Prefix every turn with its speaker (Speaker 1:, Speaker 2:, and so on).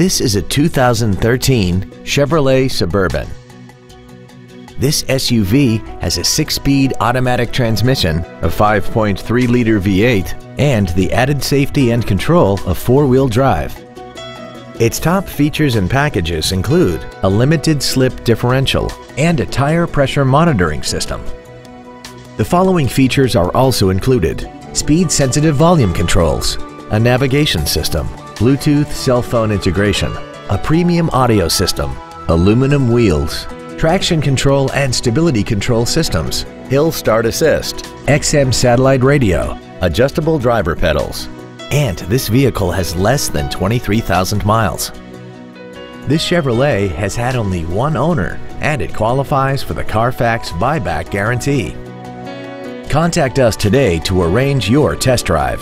Speaker 1: This is a 2013 Chevrolet Suburban. This SUV has a six-speed automatic transmission, a 5.3-liter V8, and the added safety and control of four-wheel drive. Its top features and packages include a limited slip differential and a tire pressure monitoring system. The following features are also included. Speed-sensitive volume controls, a navigation system, Bluetooth cell phone integration, a premium audio system, aluminum wheels, traction control and stability control systems, hill start assist, XM satellite radio, adjustable driver pedals, and this vehicle has less than 23,000 miles. This Chevrolet has had only one owner and it qualifies for the Carfax buyback guarantee. Contact us today to arrange your test drive.